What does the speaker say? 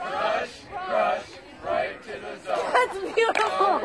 Rush, rush, right to the zone. That's beautiful.